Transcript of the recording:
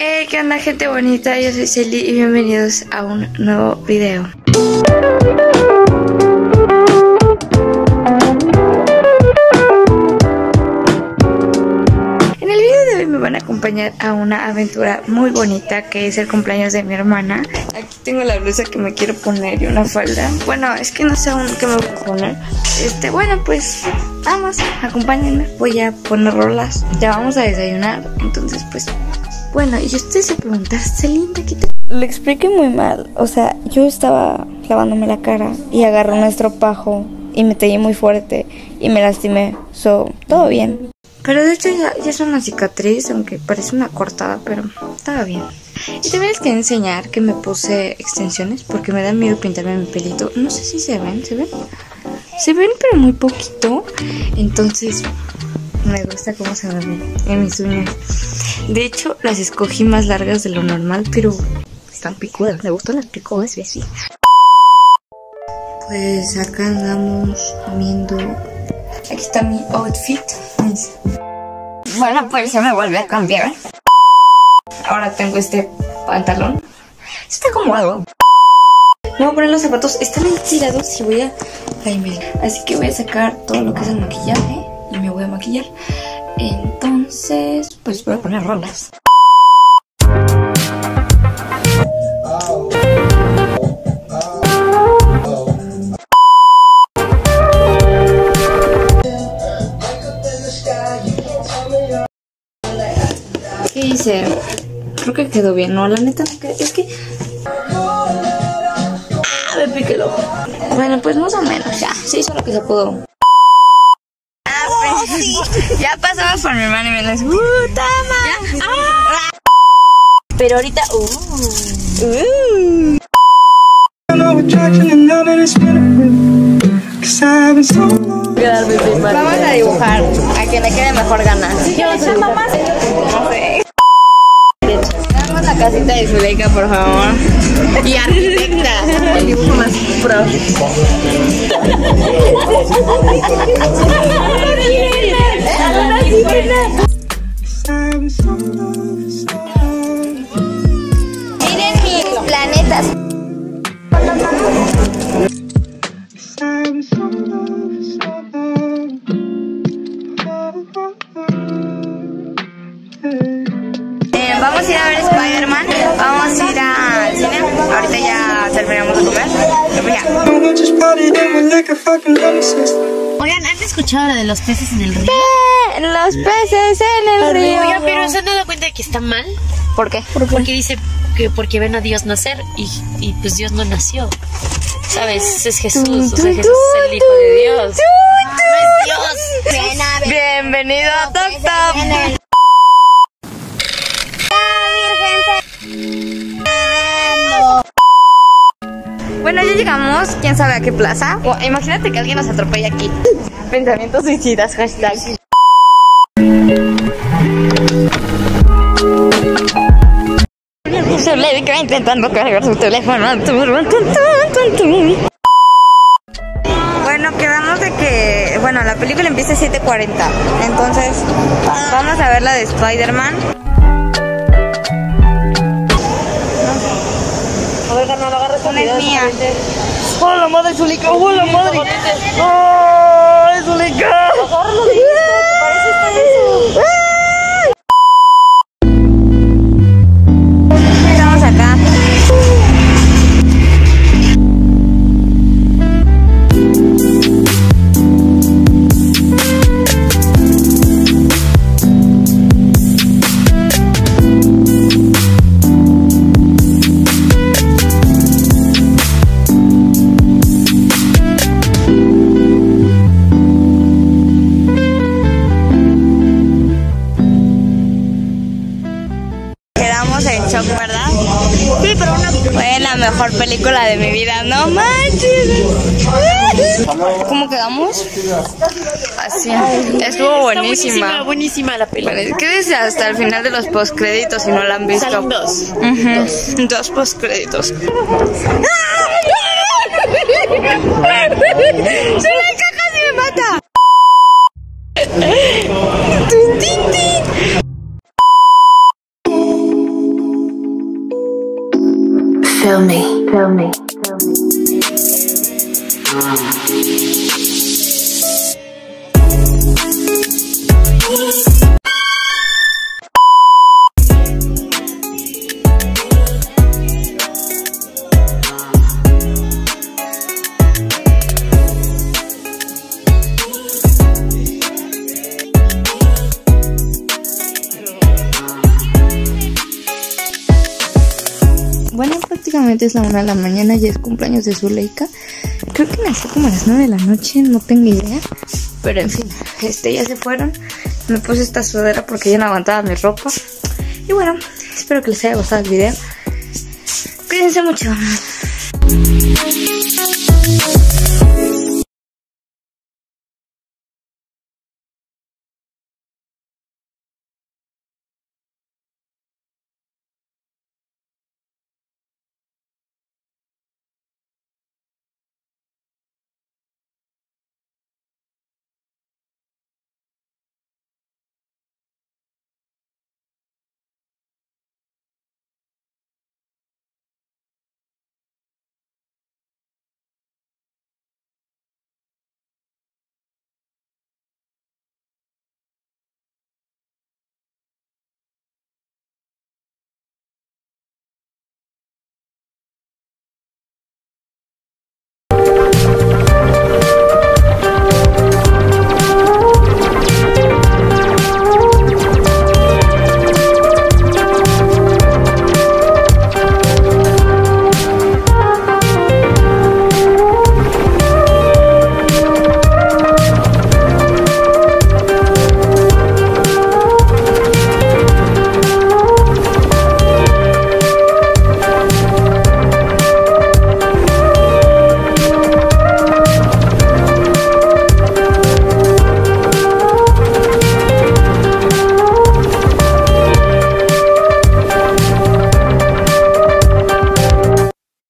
Hey, ¿qué onda gente bonita? Yo soy Celi y bienvenidos a un nuevo video. En el video de hoy me van a acompañar a una aventura muy bonita que es el cumpleaños de mi hermana. Aquí tengo la blusa que me quiero poner y una falda. Bueno, es que no sé aún qué me voy a poner. Este, bueno, pues vamos, acompáñenme. Voy a poner rolas. Ya vamos a desayunar, entonces pues bueno, y ustedes se Celinda, ¿qué te...? Lo expliqué muy mal. O sea, yo estaba lavándome la cara y agarré un estropajo y me tallé muy fuerte y me lastimé. So, todo bien. Pero de hecho ya, ya es una cicatriz, aunque parece una cortada, pero estaba bien. Y también les quería enseñar que me puse extensiones porque me da miedo pintarme mi pelito. No sé si se ven, ¿se ven? Se ven, pero muy poquito. Entonces, me gusta cómo se ven en mis uñas. De hecho, las escogí más largas de lo normal, pero están picudas. Me gustan las picudas y así. Pues acá andamos viendo. Aquí está mi outfit. Bueno, pues se me vuelve a cambiar. Ahora tengo este pantalón. Está cómodo. Me voy a poner los zapatos. Están tirados y voy a... Ay, miren. Así que voy a sacar todo lo que es el maquillaje y me voy a maquillar. Entonces, pues voy a poner rolas. ¿Qué hice? Creo que quedó bien, ¿no? La neta, es que... Ah, me piqué el ojo. Bueno, pues más o menos, ya. Se hizo lo que se pudo. Ya pasamos por mi hermana y me las puta ¡Ah! Pero ahorita. Uh, uh. Vamos a dibujar a quien le quede mejor gana. ¿Qué vas a mamá? No sé. Casita de por favor. Y arquitecta. El dibujo más pro. Miren mis planetas. Eh, vamos a ir a ya terminamos de comer. Pero ya. Oigan, ¿han escuchado lo de los peces en el río? Los peces en el río. Oigan, pero se han dado cuenta de que está mal. ¿Por qué? Porque dice que porque ven a Dios nacer y, y pues Dios no nació. ¿Sabes? Es Jesús. O sea, Jesús es el Hijo de Dios. No es Dios. Bienvenido a Top Top. Bueno, ya llegamos, quién sabe a qué plaza. O, imagínate que alguien nos atropella aquí. Pensamientos suicidas, hashtag. Dedica intentando cargar su teléfono. Bueno, quedamos de que, bueno, la película empieza a 7.40. Entonces, vamos a ver la de Spider-Man. Es mía. ¡Hola, madre Zulica! ¡Hola, madre! ¡Ay, de mi vida, no manches. ¿Cómo quedamos? Así. Estuvo buenísima. Buenísima, buenísima la película. Quédese hasta el final de los postcréditos si no la han visto. Salen dos. Ujú, Dos postcréditos. Feel me, feel me. Bueno, es la una de la mañana y es cumpleaños de Zuleika. Creo que nació como a las nueve de la noche, no tengo idea. Pero en fin, este ya se fueron. Me puse esta sudadera porque ya no aguantaba mi ropa. Y bueno, espero que les haya gustado el video. Cuídense mucho.